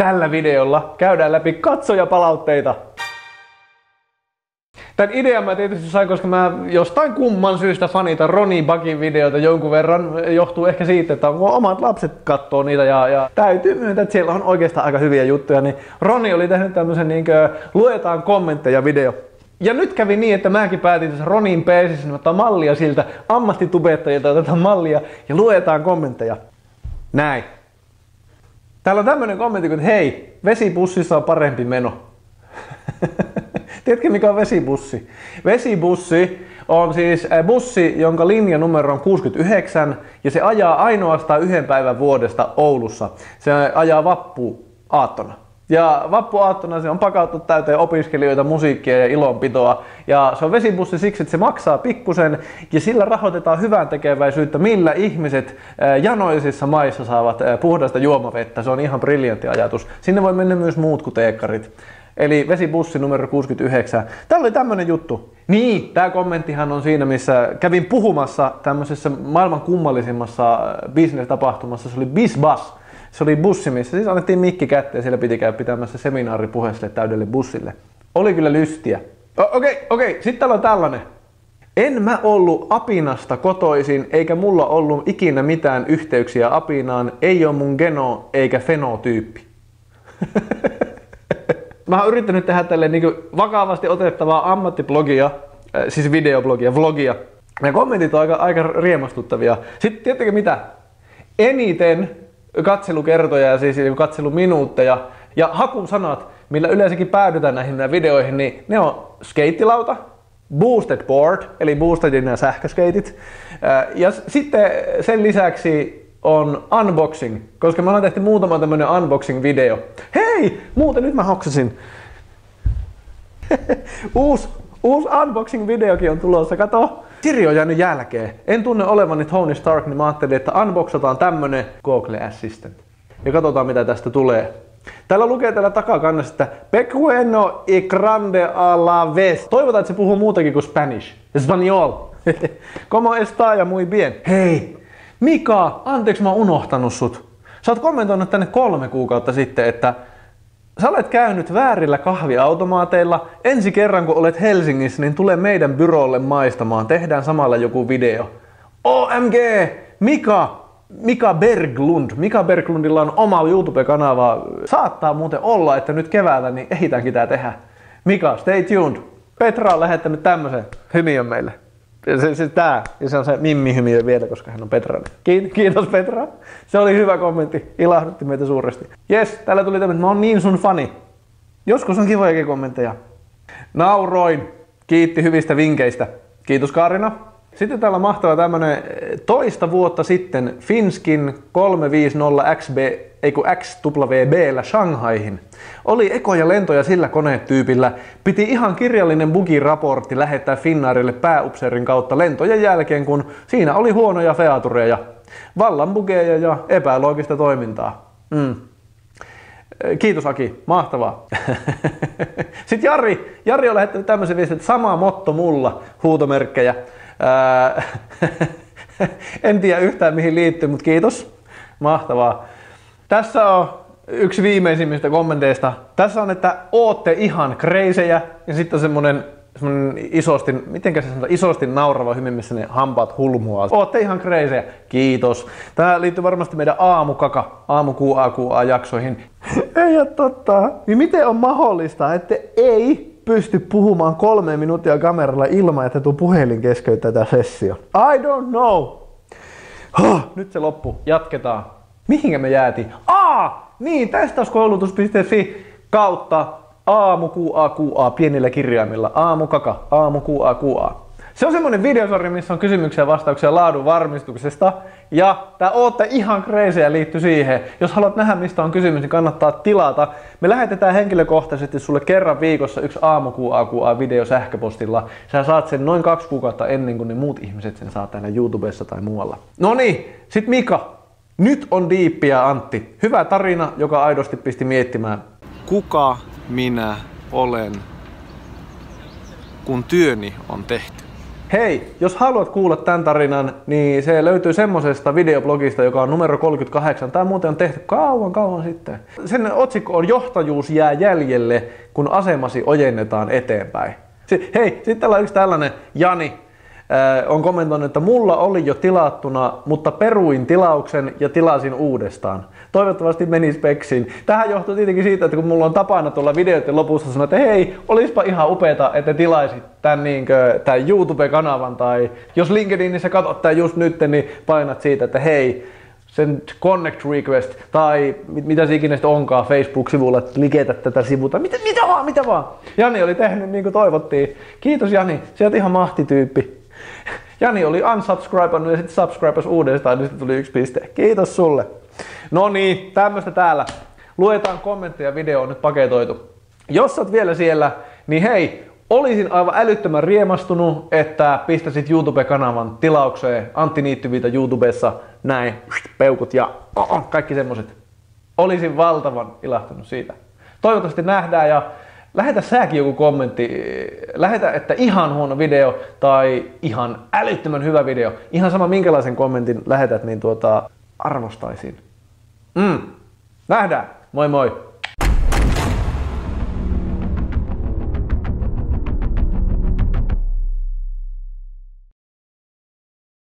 Tällä videolla käydään läpi katsojapalautteita. Tämän idean mä tietysti sain, koska mä jostain kumman syystä fanitan Roni Bagin videoita jonkun verran. Johtuu ehkä siitä, että omat lapset katsoo niitä ja, ja täytyy myöntää, että siellä on oikeastaan aika hyviä juttuja. Niin Roni oli tehnyt tämmöisen niin luetaan kommentteja video. Ja nyt kävi niin, että mäkin päätin tässä Ronin peesissä ottaa mallia siltä ammattitubettajilta, otetaan mallia ja luetaan kommentteja. Näin. Täällä on tämmönen kommentti, että hei, vesibussissa on parempi meno. Tiedätkö mikä on vesibussi? Vesibussi on siis eh, bussi, jonka linjanumero on 69 ja se ajaa ainoastaan yhden päivän vuodesta Oulussa. Se ajaa vappu aattona. Ja vappuaattona se on pakattu täyteen opiskelijoita, musiikkia ja ilonpitoa. Ja se on vesibussi siksi, että se maksaa pikkusen ja sillä rahoitetaan hyvän tekeväisyyttä, millä ihmiset janoisissa maissa saavat puhdasta juomavettä. Se on ihan briljantti ajatus. Sinne voi mennä myös muut kuin teekkarit. Eli vesibussi numero 69. Täällä oli tämmönen juttu. Niin, tämä kommenttihan on siinä, missä kävin puhumassa tämmöisessä maailman kummallisimmassa business-tapahtumassa. Se oli Bizbus se oli bussi, missä siis annettiin mikki kätteen ja siellä piti käydä pitämässä seminaaripuhe sille täydelle bussille. Oli kyllä lystiä. Okei, okay, okei, okay. sitten täällä on tällainen. En mä ollut Apinasta kotoisin, eikä mulla ollut ikinä mitään yhteyksiä Apinaan, ei ole mun geno eikä fenotyyppi. mä oon yrittänyt tehdä tälle niin vakavasti otettavaa ammattiblogia, äh, siis videoblogia, vlogia. Ja kommentit on aika, aika riemastuttavia. Sitten tiedättekö mitä? Eniten katselukertoja ja siis katseluminuutteja ja hakusanat, millä yleensäkin päädytään näihin videoihin, niin ne on skeittilauta, boosted board, eli boostedin nämä sähköskeitit. Ja sitten sen lisäksi on unboxing, koska me ollaan tehty muutama tämmönen unboxing-video. Hei! Muuten nyt mä hoksasin. Uusi Uusi unboxing-videokin on tulossa, kato. Siri on jäänyt jälkeen. En tunne olevani Tony Stark, niin mä ajattelin, että unboxataan tämmönen Google Assistant. Ja katsotaan mitä tästä tulee. Täällä lukee täällä takakannassa, että Pequeno y grande a la vez. Toivotaan, että se puhuu muutakin kuin Spanish. Espanol. Como está ja muy bien. Hei, Mika, anteeksi mä oon unohtanut sut. Sä oot kommentoinut tänne kolme kuukautta sitten, että Sä olet käynyt väärillä kahviautomaateilla. Ensi kerran kun olet Helsingissä, niin tule meidän byrolle maistamaan. Tehdään samalla joku video. OMG! Mika! Mika Berglund. Mika Berglundilla on oma YouTube-kanava. Saattaa muuten olla, että nyt keväällä niin ehitäänkin tää tehdä. Mika, stay tuned. Petra on lähettänyt tämmöisen hymiön meille. Se, se, tää, ja se on se Mimmi-hymiö vielä, koska hän on Petra. Kiitos Petra. Se oli hyvä kommentti. Ilahdutti meitä suuresti. Yes, täällä tuli tämmöinen, mä oon niin sun fani. Joskus on kivojakin kommentteja. Nauroin. Kiitti hyvistä vinkkeistä. Kiitos Karina. Sitten täällä mahtava tämmönen toista vuotta sitten Finskin 350XB, ei kun XWB Shanghaihin. Oli ekoja lentoja sillä konetyypillä. Piti ihan kirjallinen bugiraportti lähettää Finnairille pääupseerin kautta lentojen jälkeen, kun siinä oli huonoja featureja, vallan bugeja ja epäloogista toimintaa. Mm. Kiitos Aki, mahtavaa. Sitten Jari, Jari on lähettänyt tämmöisen viestin, että sama motto mulla, huutomerkkejä. en tiedä yhtään mihin liittyy, mutta kiitos. Mahtavaa. Tässä on yksi viimeisimmistä kommenteista. Tässä on, että ootte ihan kreisejä ja sitten on semmonen semmonen isosti, miten se sanotaan, isosti naurava hymy, missä ne hampaat hulmua. Ootte ihan kreisejä. Kiitos. Tämä liittyy varmasti meidän aamukaka, aamu QA jaksoihin. Ei ole totta. Niin miten on mahdollista, että ei pysty puhumaan kolme minuuttia kameralla ilman, että tuo puhelin keskeyttää tätä sessio. I don't know. Huh, nyt se loppu. Jatketaan. Mihinkä me jäätiin? Aa! Niin, testauskoulutus.fi kautta aamu QA pienillä kirjaimilla. Aamu kaka, aamu QA se on semmonen videosarja, missä on kysymyksiä ja vastauksia laadun varmistuksesta. Ja tää ootte ihan kreisiä liittyy siihen. Jos haluat nähdä, mistä on kysymys, niin kannattaa tilata. Me lähetetään henkilökohtaisesti sulle kerran viikossa yksi aamukuakua video sähköpostilla. Sä saat sen noin kaksi kuukautta ennen kuin ne muut ihmiset sen saa täällä YouTubessa tai muualla. No niin, sit Mika. Nyt on diippiä Antti. Hyvä tarina, joka aidosti pisti miettimään. Kuka minä olen, kun työni on tehty? Hei, jos haluat kuulla tämän tarinan, niin se löytyy semmosesta videoblogista, joka on numero 38. Tämä muuten on tehty kauan kauan sitten. Sen otsikko on Johtajuus jää jäljelle, kun asemasi ojennetaan eteenpäin. Hei, sitten täällä on yksi tällainen Jani, on kommentoinut, että mulla oli jo tilattuna, mutta peruin tilauksen ja tilasin uudestaan. Toivottavasti meni speksiin. Tähän johtuu tietenkin siitä, että kun mulla on tapana tulla videoiden lopussa sanoa, että hei, olispa ihan upeeta, että tilaisit tämän, niin kuin, tämän YouTube-kanavan tai jos LinkedInissä katsot tämän just nyt, niin painat siitä, että hei, sen connect request tai mit, mitä se ikinä onkaan Facebook-sivulla, että liketä tätä sivuta, mitä, mitä vaan, mitä vaan. Jani oli tehnyt niin kuin toivottiin. Kiitos Jani, sieltä ihan mahtityyppi. Jani oli unsubscribannut ja sitten subscribas uudestaan, niin sitten tuli yksi piste. Kiitos sulle. No niin, tämmöistä täällä. Luetaan kommentteja, video on nyt paketoitu. Jos oot vielä siellä, niin hei, olisin aivan älyttömän riemastunut, että pistäisit YouTube-kanavan tilaukseen Antti Niittyviitä YouTubessa, näin, peukut ja oh, oh, kaikki semmoset. Olisin valtavan ilahtunut siitä. Toivottavasti nähdään ja lähetä säkin joku kommentti. Lähetä, että ihan huono video tai ihan älyttömän hyvä video. Ihan sama minkälaisen kommentin lähetät, niin tuota, arvostaisin. Mm. Nähdään. Moi moi.